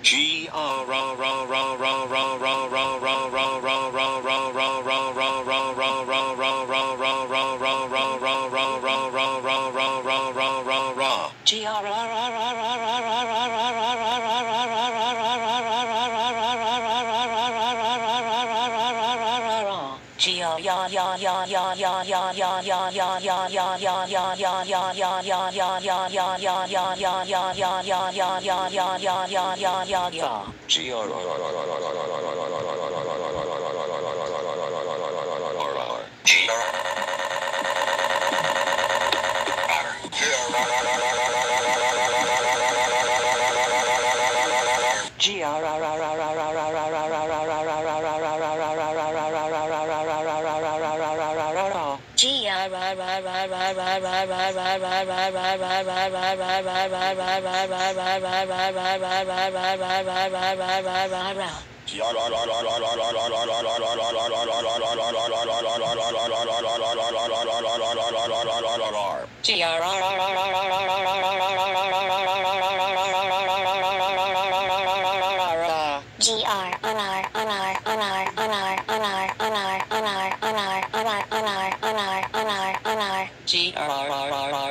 G R ra ra ra ra ra ra ra ra ra ra ra ra ra ra ra ra ra ra ra ra ra ra ra ra ra ra ra ra ra ra ra ra ra G R R R R R R R R R R G ya ya ya ya ya ya ya ya ya ya ya ya ya GR on our on our on our on our on our on our G R R R R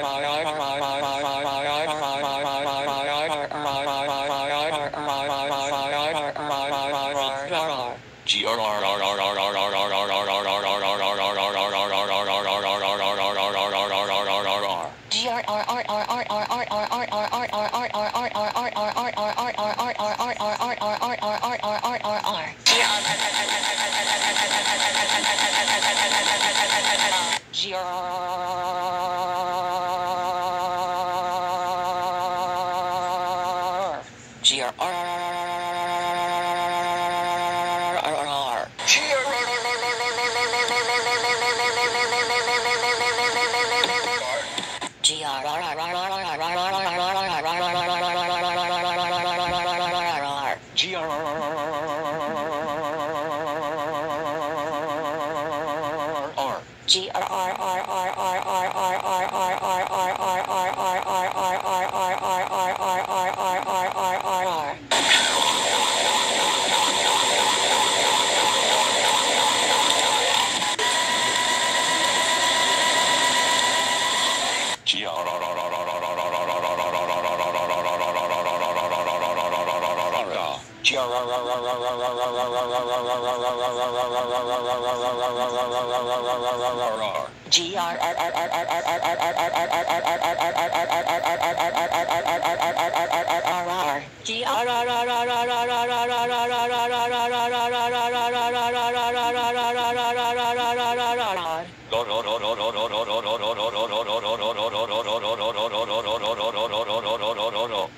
G R G R R R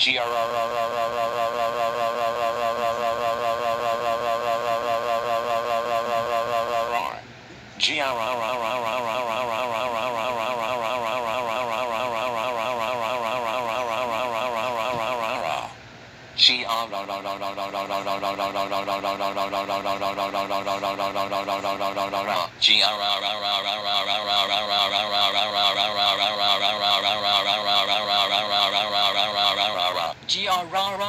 GR GR